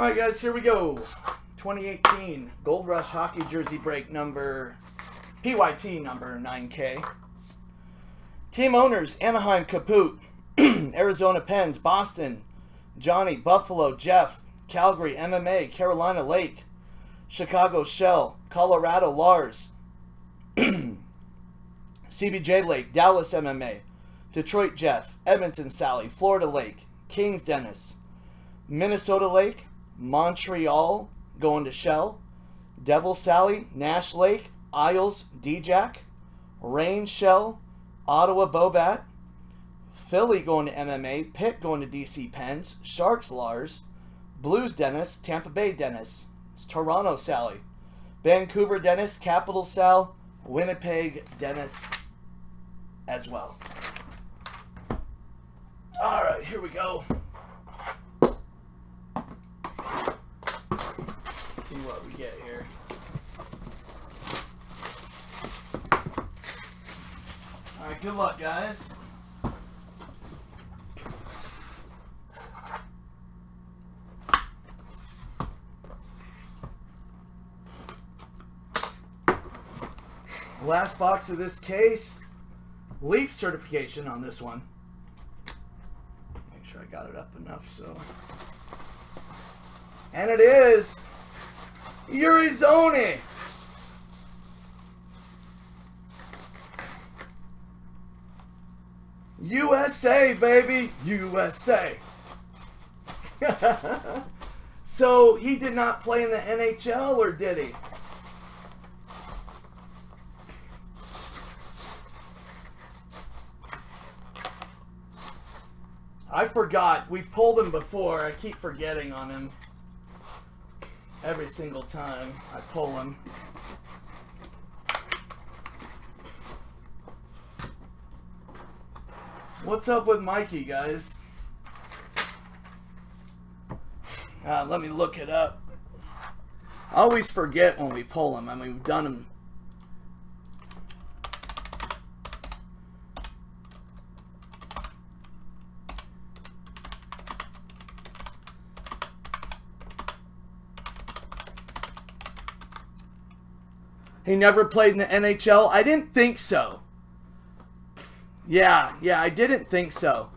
All right, guys, here we go. 2018 Gold Rush Hockey Jersey Break number PYT number 9K. Team owners Anaheim Caput, Arizona Pens, Boston, Johnny, Buffalo, Jeff, Calgary MMA, Carolina Lake, Chicago Shell, Colorado Lars, CBJ Lake, Dallas MMA, Detroit Jeff, Edmonton Sally, Florida Lake, Kings Dennis, Minnesota Lake, Montreal going to Shell, Devil Sally, Nash Lake, Isles, DJack, Rain Shell, Ottawa Bobat, Philly going to MMA, Pitt going to DC Pens, Sharks Lars, Blues Dennis, Tampa Bay Dennis, Toronto Sally, Vancouver Dennis, Capital Sal, Winnipeg Dennis as well. All right, here we go. See what we get here. All right, good luck, guys. Last box of this case. Leaf certification on this one. Make sure I got it up enough so. And it is Urizoni. USA, baby. USA. so he did not play in the NHL, or did he? I forgot. We've pulled him before. I keep forgetting on him. Every single time I pull him. What's up with Mikey, guys? Uh, let me look it up. I always forget when we pull him. I mean, we've done him He never played in the NHL. I didn't think so. Yeah, yeah, I didn't think so.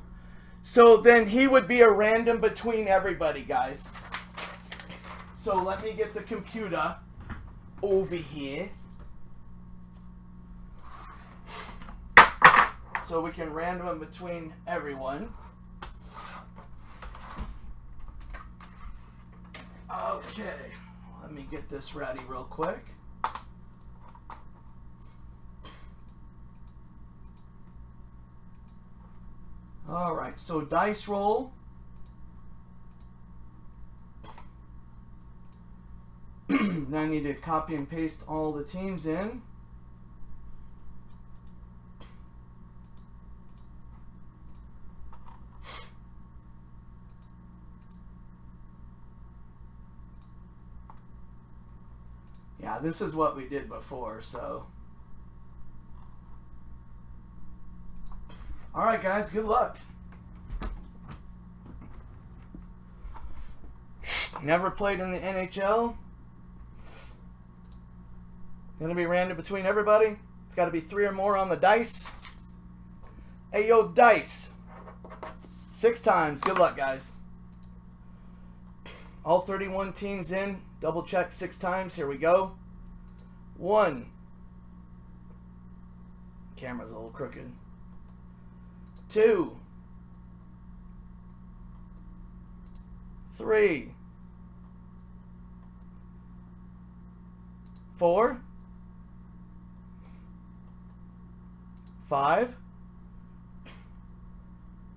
So then he would be a random between everybody, guys. So let me get the computer over here. So we can random between everyone. Okay, let me get this ready real quick. All right, so dice roll. now I need to copy and paste all the teams in. Yeah, this is what we did before, so... All right, guys, good luck. Never played in the NHL. Gonna be random between everybody. It's got to be three or more on the dice. Hey, yo, dice. Six times. Good luck, guys. All 31 teams in. Double check six times. Here we go. One. Camera's a little crooked two, three, four, five,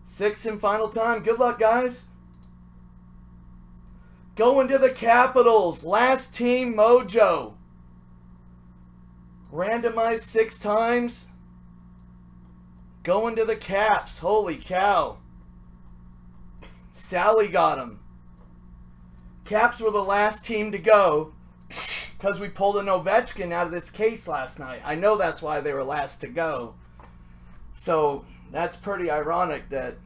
six, and final time. Good luck, guys. Going to the Capitals. Last team mojo. Randomized six times. Going to the Caps. Holy cow. Sally got him. Caps were the last team to go because we pulled an Ovechkin out of this case last night. I know that's why they were last to go. So that's pretty ironic that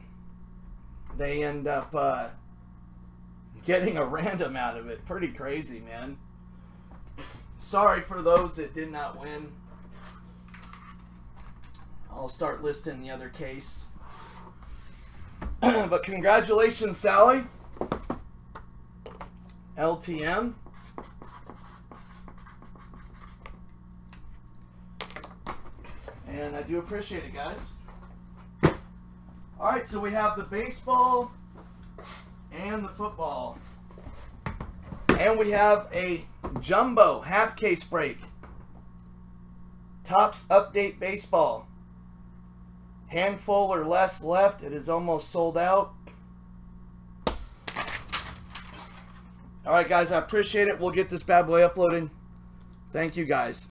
they end up uh, getting a random out of it. Pretty crazy, man. Sorry for those that did not win. I'll start listing the other case. but congratulations, Sally. LTM. And I do appreciate it, guys. All right, so we have the baseball and the football. And we have a jumbo half case break. Topps Update Baseball. Handful or less left. It is almost sold out. All right, guys, I appreciate it. We'll get this bad boy uploaded. Thank you, guys.